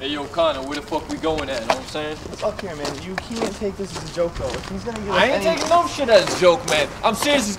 Hey, yo, Connor, where the fuck we going at? You Know what I'm saying? Fuck here, man. You can't take this as a joke, though. If he's gonna get. I ain't any- taking no shit as a joke, man. I'm serious